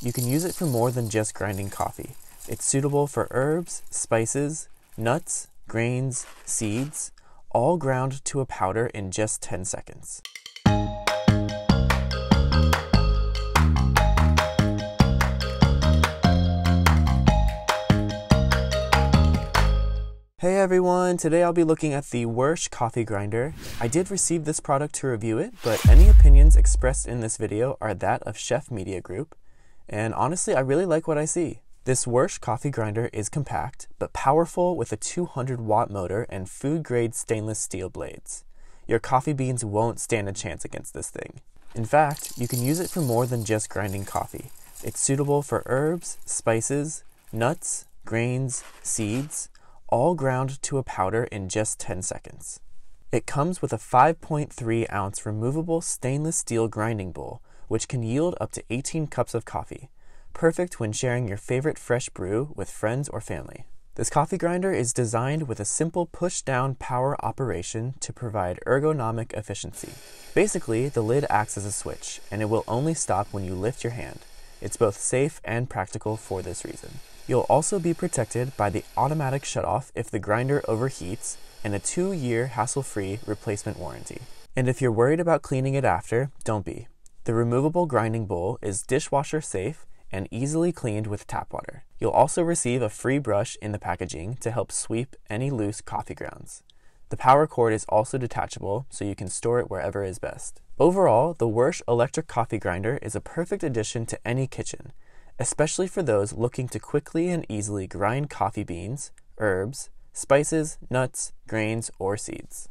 you can use it for more than just grinding coffee. It's suitable for herbs, spices, nuts, grains, seeds, all ground to a powder in just 10 seconds. Hey everyone, today I'll be looking at the Wirsh coffee grinder. I did receive this product to review it, but any opinions expressed in this video are that of Chef Media Group, and honestly I really like what I see. This Wirsh coffee grinder is compact, but powerful with a 200 watt motor and food grade stainless steel blades. Your coffee beans won't stand a chance against this thing. In fact, you can use it for more than just grinding coffee. It's suitable for herbs, spices, nuts, grains, seeds, all ground to a powder in just 10 seconds. It comes with a 5.3 ounce removable stainless steel grinding bowl, which can yield up to 18 cups of coffee, perfect when sharing your favorite fresh brew with friends or family. This coffee grinder is designed with a simple push down power operation to provide ergonomic efficiency. Basically, the lid acts as a switch, and it will only stop when you lift your hand. It's both safe and practical for this reason. You'll also be protected by the automatic shutoff if the grinder overheats and a two year hassle free replacement warranty. And if you're worried about cleaning it after, don't be. The removable grinding bowl is dishwasher safe and easily cleaned with tap water. You'll also receive a free brush in the packaging to help sweep any loose coffee grounds. The power cord is also detachable, so you can store it wherever is best. Overall, the Wirsh electric coffee grinder is a perfect addition to any kitchen, especially for those looking to quickly and easily grind coffee beans, herbs, spices, nuts, grains, or seeds.